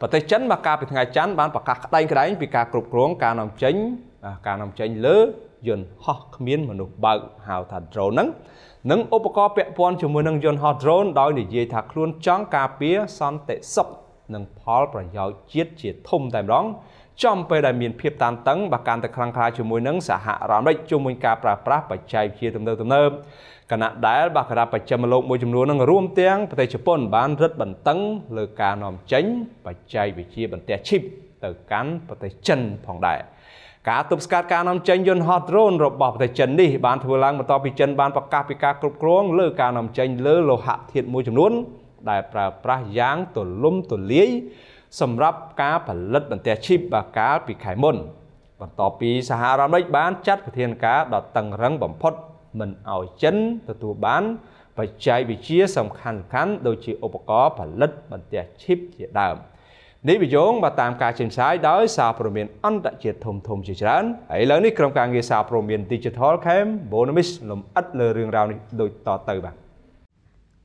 ប្រទេសចិនមកកាលពីថ្ងៃច័ន្ទបានប្រកាសក្តែងក្តែងពីការគ្រប់គ្រងការនាំចេញការនាំចេញលើយន្តហោះគ្មានមនុស្សបើកហៅថា drone ហ្នឹងនិងឧបករណ៍ពាក់ព័ន្ធជាមួយនឹងយន្តហោះ drone ដោយនិយាយថាខ្លួនចង់ការពារសន្តិសុខនិងផលប្រយោជន៍ជាតិជាធំតែម្ដង ចំពេលដែលមានភាពតានតឹងបើកាន់តែខ្លាំងក្លាជាមួយនឹងសហរដ្ឋអាមេរិកជុំវិញការប្រើប្រាស់បច្ចេកវិទ្យាទំនើបទំនើបគណៈដែលបាកាបច្ចិមលោកមួយចំនួននឹងរួមទាំងប្រទេសជប៉ុនបានរឹតបន្តឹងលើការនាំចេញបច្ចេកវិទ្យាបន្ទះឈីបទៅកាន់ប្រទេសចិនផងដែរការទប់ស្កាត់ការនាំចេញយន្តហោះ drone របស់ប្រទេសចិននេះបានធ្វើឡើងបន្ទាប់ពីចិនបានប្រកាសពីការគ្រប់គ្រងលើការនាំចេញលើលោហៈធាតុមួយចំនួនដែលប្រើប្រាស់យ៉ាងទូលំទូលាយ សម្រាប់ការផលិតបន្ទះឈីបបាកាលពីខែមុន បន្ទាប់ពីសហរដ្ឋអាមេរិកបានចាត់វិធានការដ៏តឹងរឹងបំផុតមិនឲ្យចិនទទួលបានបច្ចេកវិទ្យាសំខាន់ៗដូចជាឧបករណ៍ផលិតបន្ទះឈីបជាដើមនេះវិយោងមកតាមការចេញផ្សាយដោយសារព័ត៌មានអន្តរជាតិធំធំជាច្រើនហើយឥឡូវនេះក្រុមការងារសារព័ត៌មាន Digital Cam Bonomis លំអិតលើរឿងរ៉ាវនេះដូចតទៅបាទ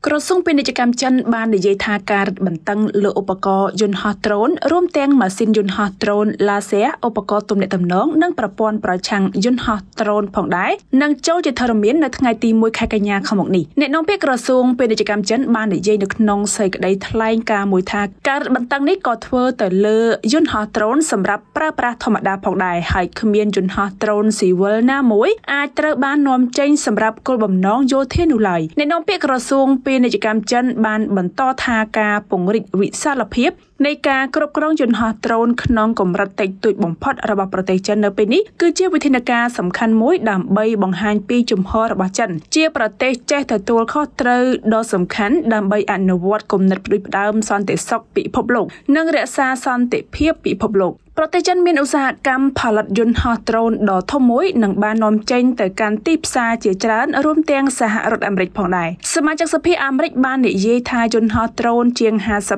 ក្រសួងពាណិជ្ជកម្មចិនបាននិយាយថាការរឹតបន្តឹងលើឧបករណ៍យន្តហោះដ្រូនរួមទាំងម៉ាស៊ីនយន្តហោះដ្រូនឡាស៊ែឧបករណ៍ទំនាក់ទំនងនិងប្រព័ន្ធប្រឆាំងយន្តហោះដ្រូនផងដែរនឹងចូលជាធរមាននៅថ្ងៃទី1ខែកញ្ញាខាងមុខនេះអ្នកនាំពាក្យក្រសួងពាណិជ្ជកម្មចិនបាននិយាយនៅក្នុងសេចក្តីថ្លែងការណ៍មួយថាការរឹតបន្តឹងនេះក៏ធ្វើទៅលើយន្តហោះដ្រូនសម្រាប់ប្រើប្រាស់ធម្មតាផងដែរហើយគ្មានយន្តហោះដ្រូនស៊ីវិលណាមួយអាចត្រូវបាននាំចេញសម្រាប់គោលបំណងយោធានោះឡើយអ្នកនាំពាក្យក្រសួងពាណិជ្ជកម្មចិនបានបន្តថាការពង្រីកវិសាលភាពនៃការគ្រប់គ្រងយន្តហោះដ្រូនក្នុងកម្រិតតិចតួចបំផុតរបស់ប្រទេសចិននៅពេលនេះគឺជាវិធានការសំខាន់មួយដើម្បីបង្ហាញពីជំហររបស់ចិន ជាប្រទេសចេះទទួលខុសត្រូវដ៏សំខាន់ដើម្បីអនុវត្តគំនិតផ្ដួចផ្ដើមសន្តិសុខពិភពលោក និងរក្សាសន្តិភាពពិភពលោក ប្រទេសចិនមានឧស្សាហកម្មផលិតយន្តហោះដ្រូនដ៏ធំមួយនិងបាននាំចេញទៅកាន់ទីផ្សារជាច្រើនរួមទាំងសហរដ្ឋអាមេរិកផងដែរសមាជិកសភាអាមេរិកបាននិយាយថាយន្តហោះដ្រូនជាង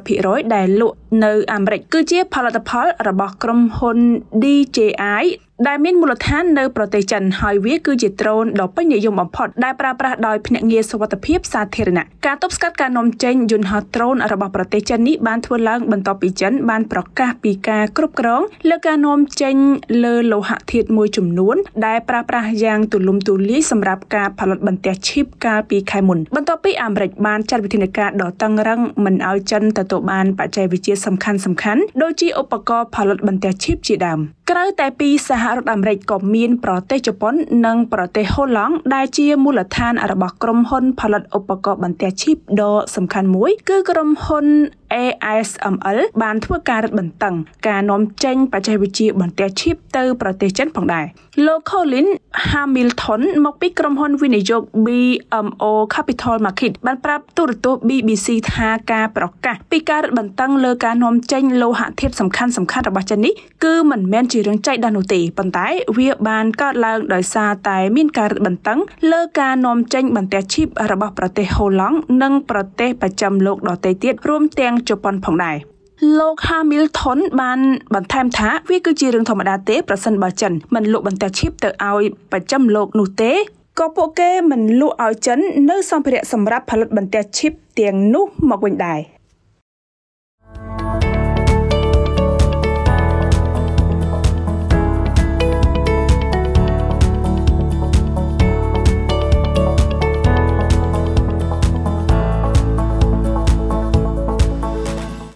50%ដែលលក់នៅអាមេរិកគឺជាផលិតផលរបស់ក្រុមហ៊ុន DJI ដែលមានមូលដ្ឋាននៅប្រទេសចិនហើយវាគឺជាដ្រូនដ៏ពេញនិយមបំផុតដែលប្រើប្រាស់ដោយភ្នាក់ងារសុវត្ថិភាពសាធារណៈការទប់ស្កាត់ការនាំចេញយន្តហោះដ្រូនរបស់ប្រទេសចិននេះបានធ្វើឡើងបន្ទាប់ពីចិនបានប្រកាសពីការគ្រប់គ្រងលើការនាំចេញលើលោហៈធាតុមួយចំនួន ដែលប្រើប្រាស់យ៉ាងទូលំទូលាយសម្រាប់ការផលិតបន្ទះឈីបកាលពីខែមុនបន្ទាប់ពីអាមេរិកបានចាត់វិធានការដ៏តឹងរ៉ឹងមិនឲ្យចិនទទួលបានបច្ចេកវិទ្យាសំខាន់ៗដូចជាឧបករណ៍ផលិតបន្ទះឈីបជាដើមក្រៅតែពីសហរដ្ឋអាមេរិកក៏មានប្រទេសជប៉ុន និងប្រទេសហូឡង់ដែលជាមូលដ្ឋានរបស់ក្រុមហ៊ុនផលិតឧបករណ៍បន្ទះឈីបដ៏សំខាន់មួយ គឺក្រុមហ៊ុន ASML បានធ្វើការរឹតបន្តឹងការនាំចេញបច្ចេកវិទ្យាបន្ទះឈីបទៅប្រទេសចិនផងដែរលោក Colin Hamilton មកពីក្រុមហ៊ុនវិនិយោគ BMO Capital Market បានប្រាប់ទូរទស្សន៍ BBC ថាការប្រកាសពីការរឹតបន្តឹងលើការនាំចេញលោហៈធាតុសំខាន់សំខាន់របស់ចិននេះគឺមិនមែនជារឿងចៃដន្យនោះទេប៉ុន្តែវាបានកើតឡើងដោយសារតែមានការរឹតបន្តឹងលើការនាំចេញបន្ទះឈីបរបស់ប្រទេសហូឡង់និងប្រទេសប្រចាំលោកដទៃទៀតរួមទាំងជប៉ុនផងដែរ លោក Hamilton បានបន្ថែមថាវាគឺជារឿងធម្មតាទេប្រសិនបើចិនមិនលក់បន្ទះឈីបទៅឲ្យប្រចាំលោកនោះទេក៏ពួកគេមិនលក់ឲ្យចិននៅសម្ភារៈសម្រាប់ផលិតបន្ទះឈីបទាំងនោះមកវិញដែរ។